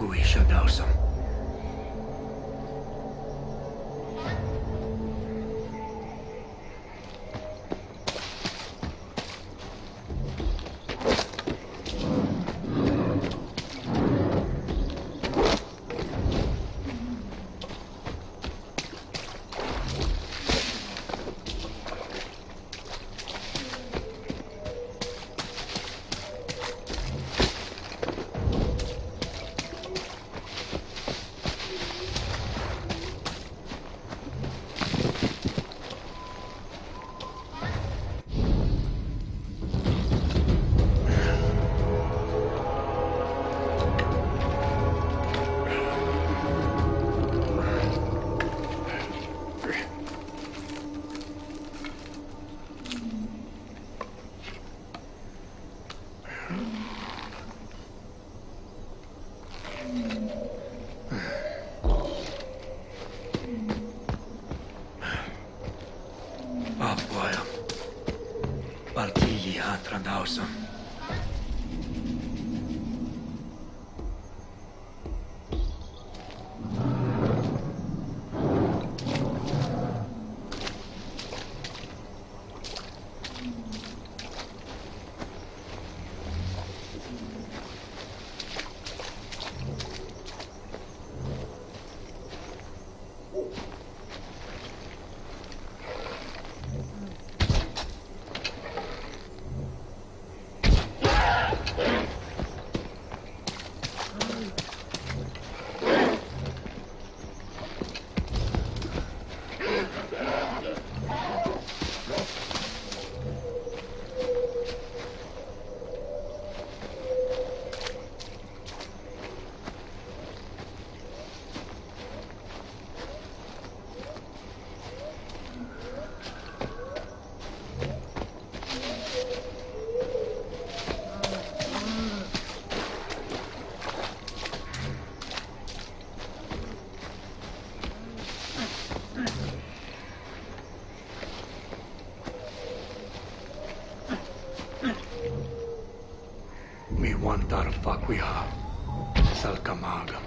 Guisha Dawson. me one fuck we are. Salkamargam.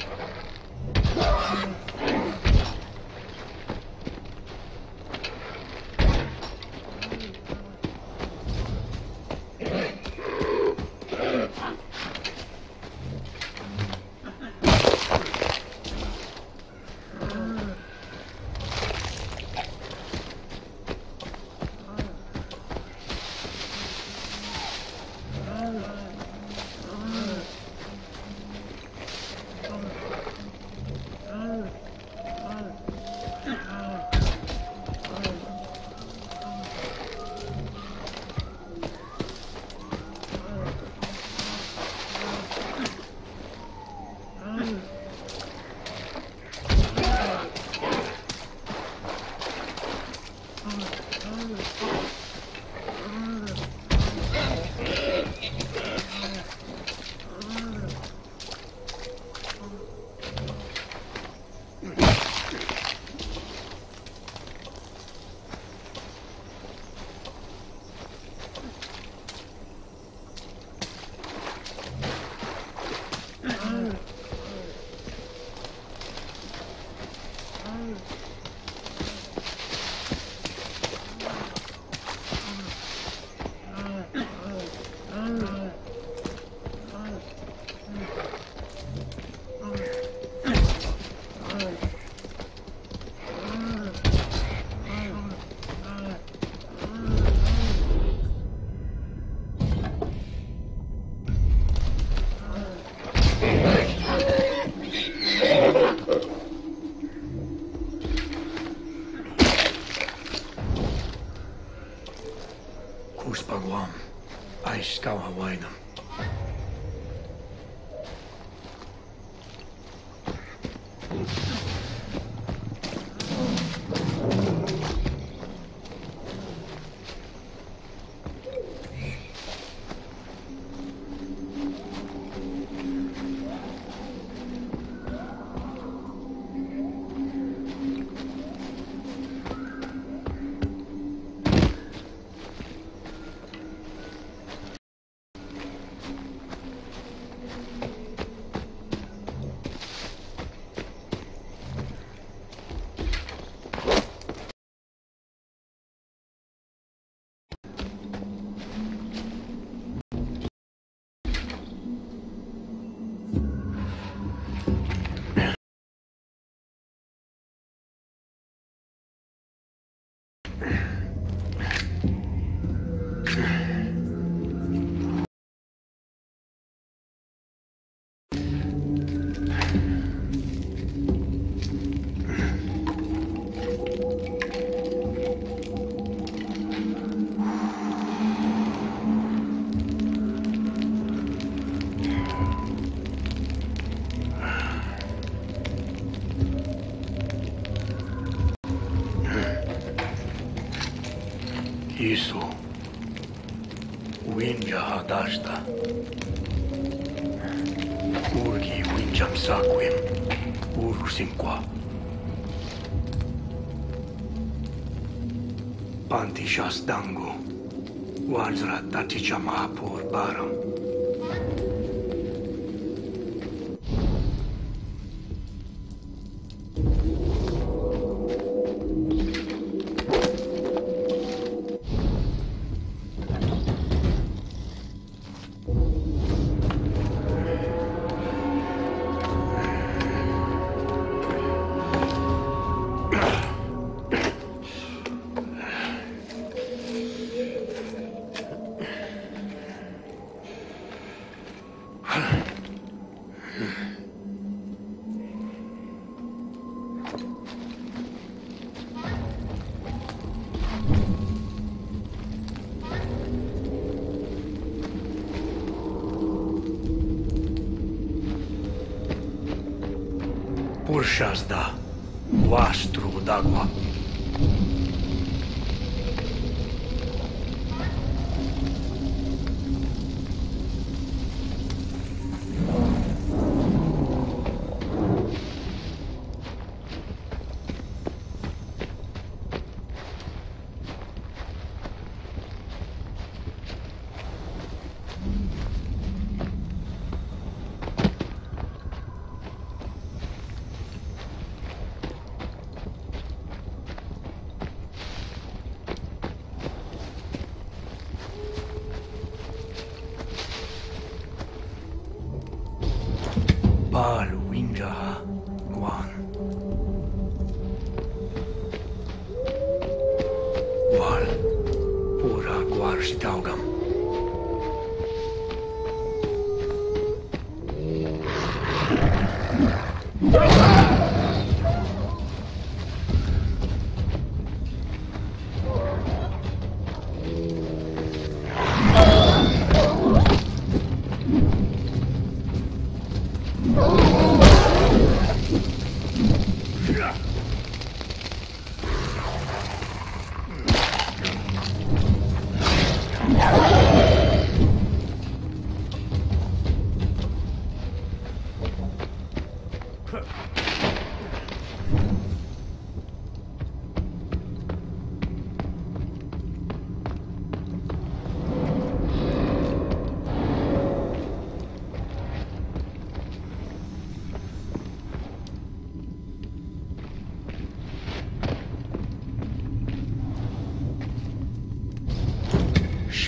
jam saquem, urusim qua. Panti shas wazra tati chama baram. Purshazda. Wastru d'água.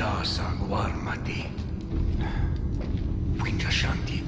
Già guarmati. Quindi ascianti.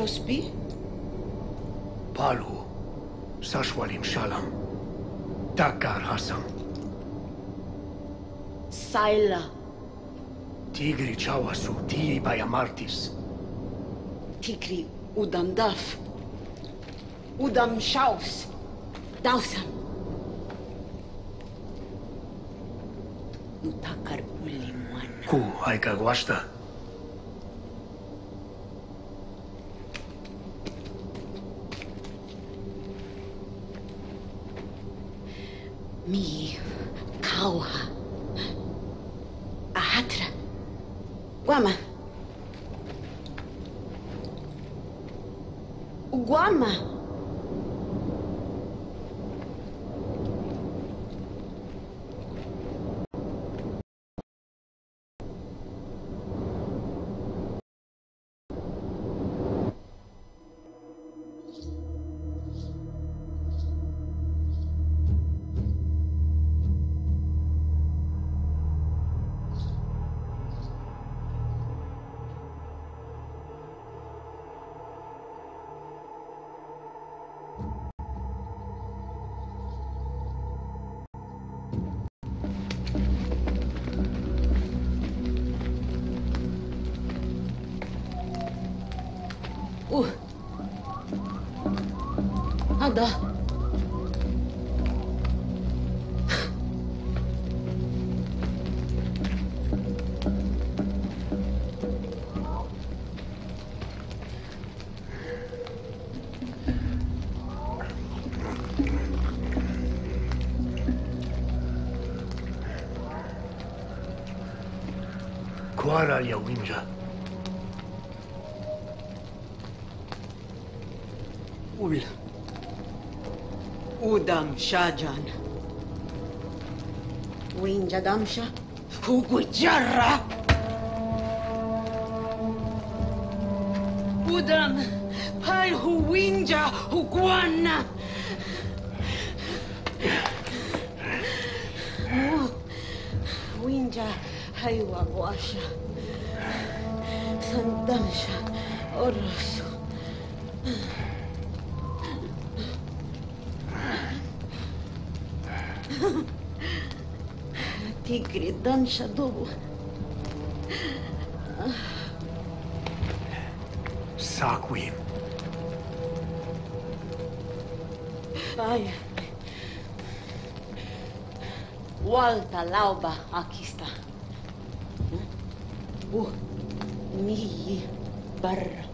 Orrosby? Palu. Sashwalim Shalam. Dakar Hassan. Saila. Tigri Chawasu Tii Bayamartis. Tikri Udam Daf. Udam Shaus. Dausam. Nutakar Ulimuan. Ku Aika Guasta. Mi Kauha. Ahatra. Guama. Guama. 好的快 kau? 着。不必了 Udam Shajan. Winjadamsha. Hugujarra. Udan. Pai Huwinja winja Mo. Winja Haiwa guasha. Santansha Oroso. Tigre Dansha Dobu. Sakwim. Ai. Walta Lauba, aqui está. Uh, mi barra.